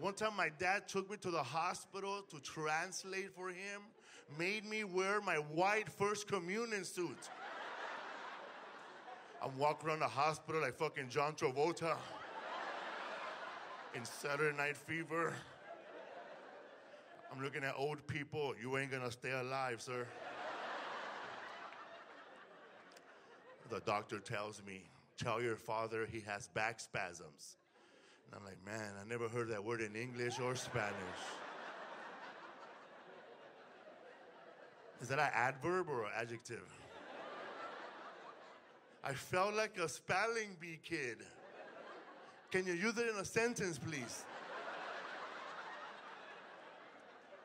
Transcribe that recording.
One time, my dad took me to the hospital to translate for him, made me wear my white First Communion suit. I'm walking around the hospital like fucking John Travolta in Saturday Night Fever. I'm looking at old people. You ain't gonna stay alive, sir. The doctor tells me, Tell your father he has back spasms. Man, I never heard that word in English or Spanish. Is that an adverb or an adjective? I felt like a spelling bee kid. Can you use it in a sentence, please?